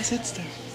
Was sitzt er.